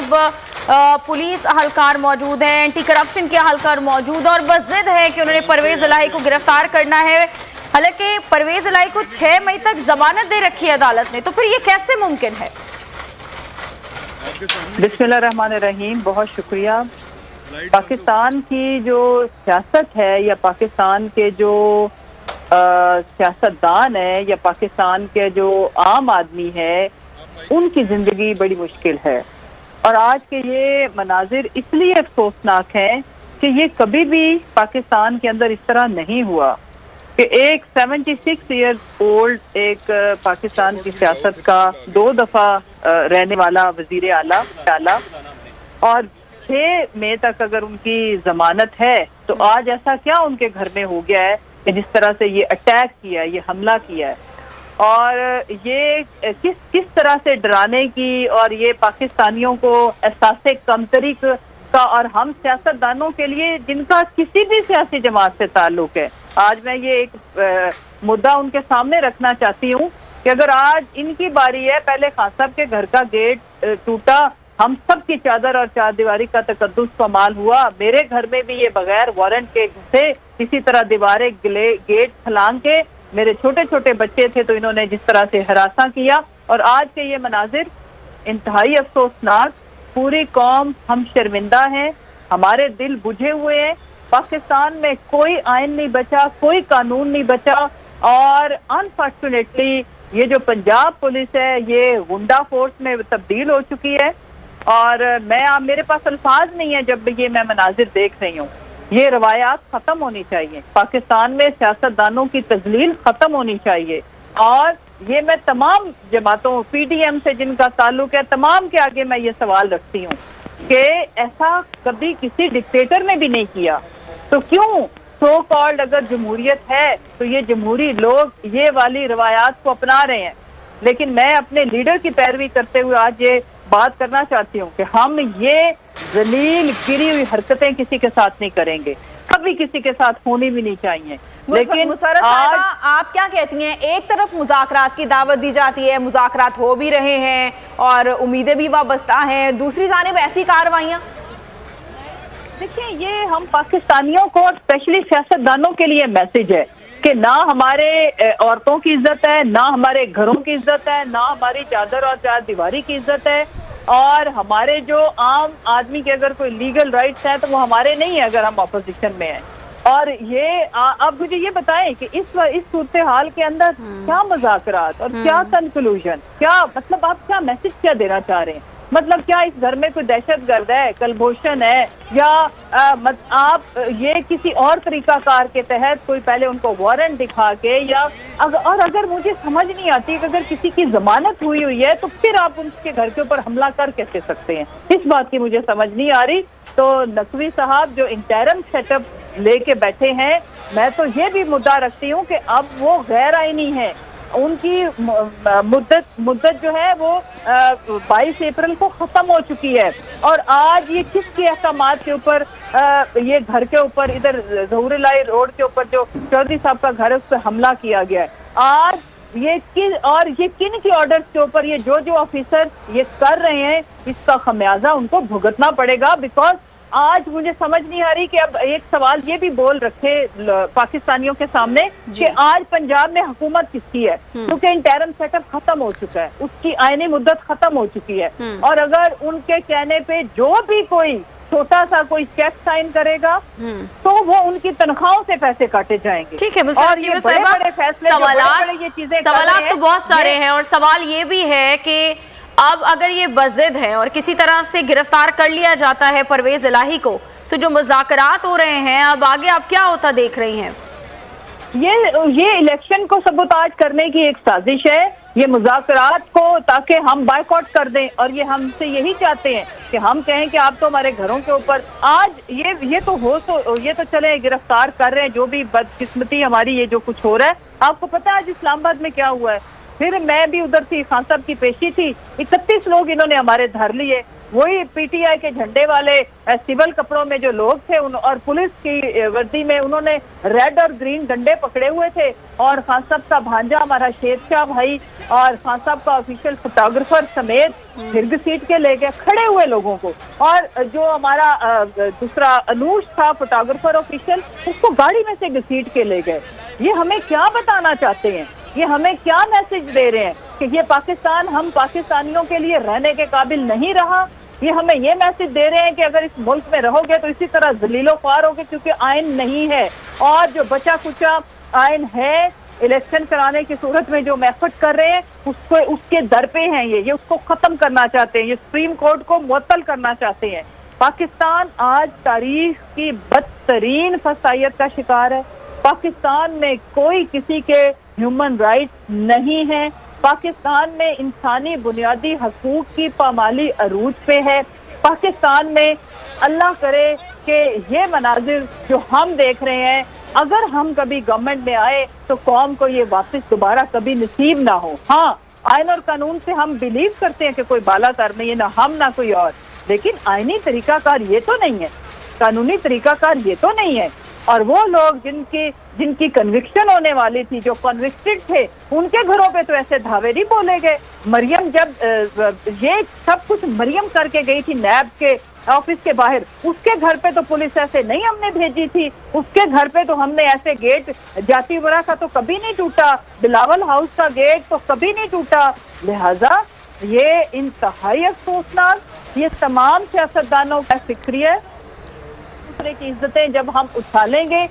Police अहलकार मौजूद है anti corruption के अहलकार मौजूद और बस जिद है कि उन्होंने परवेज इलाही को गिरफ़्तार करना है। हालाँकि परवेज इलाही को छह मई तक जमानत दे रखी है अदालत ने तो फिर ये कैसे मुमकिन है? बिस्मिल्लाह रहमान रहीम बहुत शुक्रिया। पाकिस्तान की जो सियासत है या पाकिस्तान के जो सियासतदान है या पाकिस्तान के जो आम आदमी है उनकी ज़िंदगी बड़ी मुश्किल है। और आज के ये मनाजिर इसलिए अफसोसनाक हैं कि ये कभी भी पाकिस्तान के अंदर इस तरह नहीं हुआ कि एक 76 ईयर्स ओल्ड एक पाकिस्तान की सियासत का दो दफ़ा रहने वाला वज़ीर आला आला। और छह मई तक अगर उनकी जमानत है तो आज ऐसा क्या उनके घर में हो गया है कि जिस तरह से ये अटैक किया है, ये हमला किया है? और ये किस किस तरह से डराने की और ये पाकिस्तानियों को एहसास कमतरी का और हम सियासतदानों के लिए जिनका किसी भी सियासी जमात से ताल्लुक है। आज मैं ये एक मुद्दा उनके सामने रखना चाहती हूँ कि अगर आज इनकी बारी है, पहले खान साहब के घर का गेट टूटा, हम सब की चादर और चार दीवारी का तकदस का माल हुआ, मेरे घर में भी ये बगैर वारंट के घुसे, इसी तरह दीवारें गेट फलांग के मेरे छोटे छोटे बच्चे थे तो इन्होंने जिस तरह से हरासा किया और आज के ये मनाजिर इंतहाई अफसोसनाक। पूरी कौम हम शर्मिंदा हैं, हमारे दिल बुझे हुए हैं। पाकिस्तान में कोई आयन नहीं बचा, कोई कानून नहीं बचा और अनफॉर्चुनेटली ये जो पंजाब पुलिस है, ये गुंडा फोर्स में तब्दील हो चुकी है और मैं आप मेरे पास अल्फाज नहीं है जब ये मैं मनाजिर देख रही हूँ। ये रवायात खत्म होनी चाहिए। पाकिस्तान में सियासतदानों की तजलील खत्म होनी चाहिए। और ये मैं तमाम जमातों पी डी एम से जिनका ताल्लुक है, तमाम के आगे मैं ये सवाल रखती हूँ कि ऐसा कभी किसी डिक्टेटर ने भी नहीं किया। तो क्यों? सो कॉल्ड अगर जमहूरियत है तो ये जमहूरी लोग ये वाली रवायात को अपना रहे हैं। लेकिन मैं अपने लीडर की पैरवी करते हुए आज ये बात करना चाहती हूँ कि हम ये जलील गिरी हुई हरकतें किसी के साथ नहीं करेंगे। कभी किसी के साथ होनी भी नहीं चाहिए। लेकिन आज आप क्या कहती हैं? एक तरफ़ मुजाकरात की दावत दी जाती है मुजाकरात हो भी रहे हैं और उम्मीदें भी वाबस्ता हैं। दूसरी जानब ऐसी कार्रवाइयाँ? देखिए ये हम पाकिस्तानियों को स्पेशली सियासतदानों के लिए मैसेज है। कि ना हमारे औरतों की इज़्ज़त है ना हमारे घरों की इज़्ज़त है ना हमारी चादर और चार दीवारी की इज़्ज़त है और हमारे जो आम आदमी के अगर कोई लीगल राइट्स हैं तो वो हमारे नहीं है अगर हम अपोजिशन में हैं और ये आप मुझे ये बताएँ कि इस इस सूरत हाल के अंदर हम्म। क्या मज़ाक और क्या कंक्लूजन हम्म। क्या मतलब आप क्या मैसेज क्या देना चाह रहे हैं मतलब क्या इस घर में कोई दहशत गर्द है कलभूषण है या आ, मत, आप ये किसी और तरीका कार के तहत कोई पहले उनको वारंट दिखा के या अग, और अगर मुझे समझ नहीं आती कि अगर किसी की जमानत हुई हुई है तो फिर आप उनके घर के ऊपर हमला कर कैसे सकते हैं? इस बात की मुझे समझ नहीं आ रही। तो नकवी साहब जो इंटरम सेटअप लेके बैठे हैं मैं तो ये भी मुद्दा रखती हूँ कि अब वो गैर आईनी है। उनकी मुद्दत मुद्दत जो है वो बाईस अप्रैल को खत्म हो चुकी है। और आज ये किसके अहकाम के ऊपर ये घर के ऊपर, इधर जहूरलाई रोड के ऊपर जो चौधरी साहब का घर है, उस पर हमला किया गया है। आज ये किन, और ये किन के ऑर्डर के ऊपर ये जो जो ऑफिसर ये कर रहे हैं, इसका खमियाजा उनको भुगतना पड़ेगा बिकॉज़ आज मुझे समझ नहीं आ रही कि अब एक सवाल ये भी बोल रखे पाकिस्तानियों के सामने कि आज पंजाब में हुकूमत किसकी है हम्म। क्योंकि इंटरम सेटअप खत्म हो चुका है उसकी आयनी मुद्दत खत्म हो चुकी है हम्म। और अगर उनके कहने पे जो भी कोई छोटा सा कोई चेक साइन करेगा हम्म। तो वो उनकी तनख्वाहों से पैसे काटे जाएँगे ठीक है और ये बड़े बड़े फैसले सवाल ये चीज़ें सवाल तो बहुत सारे हैं और सवाल ये भी है कि अब अगर ये बजिद है और किसी तरह से गिरफ़्तार कर लिया जाता है परवेज इलाही को तो जो मुजाकरात हो रहे हैं, अब आगे आप क्या होता देख रही हैं? ये ये इलेक्शन को सबोताज करने की एक साजिश है। ये मुजाकरात को ताकि हम बाइकआउट कर दें और ये हमसे यही चाहते हैं कि हम कहें कि आप तो हमारे घरों के ऊपर, आज ये ये तो हो तो ये तो चले, गिरफ़्तार कर रहे हैं, जो भी बदकिस्मती हमारी ये जो कुछ हो रहा है। आपको पता है आज इस्लामाबाद में क्या हुआ है? फिर मैं भी उधर थी, खान साहब की पेशी थी। इकतीस लोग इन्होंने हमारे धर लिए। वही पीटीआई के झंडे वाले सिविल कपड़ों में जो लोग थे, उन, और पुलिस की वर्दी में उन्होंने रेड और ग्रीन डंडे पकड़े हुए थे। और खान साहब का भांजा, हमारा शेर शाह भाई, और खान साहब का ऑफिशियल फोटोग्राफर समेत दीर्घ सीट के ले गए, खड़े हुए लोगों को। और जो हमारा दूसरा अनूश था फोटोग्राफर ऑफिशियल उसको गाड़ी में से घसीट के ले गए। ये हमें क्या बताना चाहते हैं? ये हमें क्या मैसेज दे रहे हैं कि ये पाकिस्तान, हम पाकिस्तानियों के लिए रहने के काबिल नहीं रहा? ये हमें ये मैसेज दे रहे हैं कि अगर इस मुल्क में रहोगे तो इसी तरह जलीलो ख्वार होगे क्योंकि आयन नहीं है। और जो बचा कुचा आयन है इलेक्शन कराने की सूरत में जो मेफर्ट कर रहे हैं, उसको, उसके दर पे हैं ये। ये उसको खत्म करना चाहते हैं। ये सुप्रीम कोर्ट को मुअत्तल करना चाहते हैं। पाकिस्तान आज तारीख की बदतरीन फसाइत का शिकार है। पाकिस्तान में कोई किसी के ह्यूमन राइट्स नहीं है। पाकिस्तान में इंसानी बुनियादी हकूक की पामाली अरूज पे है। पाकिस्तान में अल्लाह करे कि ये मनाजिर जो हम देख रहे हैं, अगर हम कभी गवर्नमेंट में आए तो कौम को ये वापस दोबारा कभी नसीब ना हो। हाँ आयन और कानून से हम बिलीव करते हैं कि कोई बाला कर नहीं है, ना हम, ना कोई और। लेकिन आइनी तरीकाकार ये तो नहीं है। कानूनी तरीकाकार ये तो नहीं है। और वो लोग जिनकी जिनकी कन्विक्शन होने वाली थी, जो कन्विक्टेड थे, उनके घरों पे तो ऐसे धावे नहीं बोले गए। मरियम जब ये सब कुछ मरियम करके गई थी नैब के, ऑफ़िस के बाहर, उसके घर पे तो पुलिस ऐसे नहीं हमने भेजी थी। उसके घर पे तो हमने ऐसे गेट, जाति बरा का तो कभी नहीं टूटा, बिलावल हाउस का गेट तो कभी नहीं टूटा। लिहाजा ये इंतहाई अफसोसनाक, ये तमाम सियासतदानों का फिक्री दूसरे की इज्जतें जब हम उछालेंगे